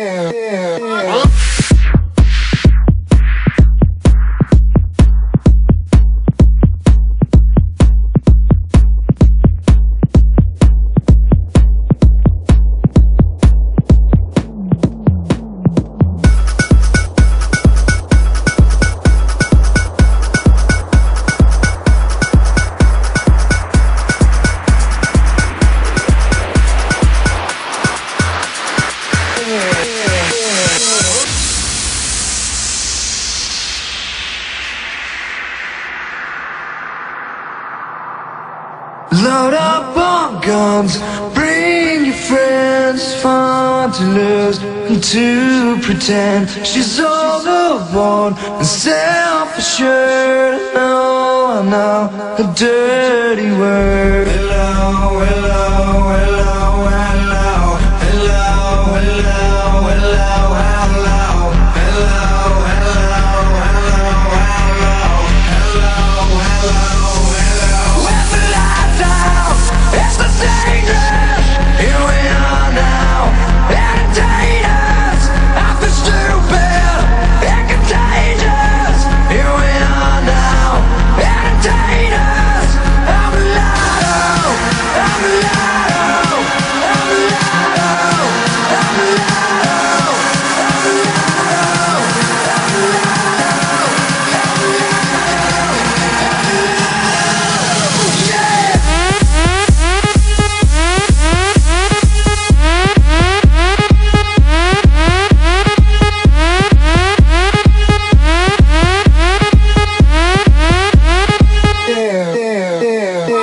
Yeah. Comes. Bring your friends, fun to lose and to pretend she's all alone and self-assured. No, I know a dirty word. Hello, hello, hello.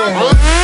Whoa.